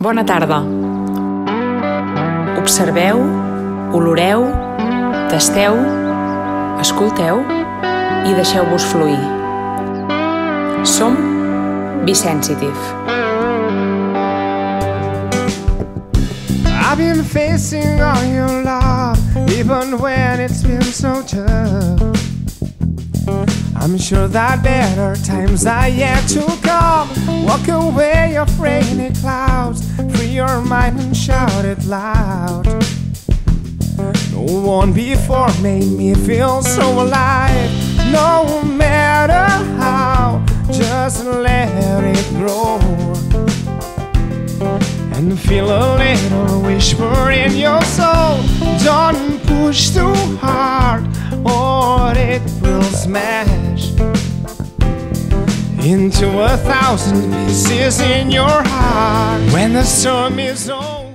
Bona tarda. Observeu, oloreu, tasteu, escolteu i deixeu-vos fluir. Som Bisensitive. I've been facing all your love, even when it's been so tough. I'm sure that better times are yet to come. Walk away your mind and shout it loud. No one before made me feel so alive. No matter how, just let it grow. And feel a little whisper in your soul. Don't push too hard, or it will smash into a thousand pieces in your heart. When the storm is over.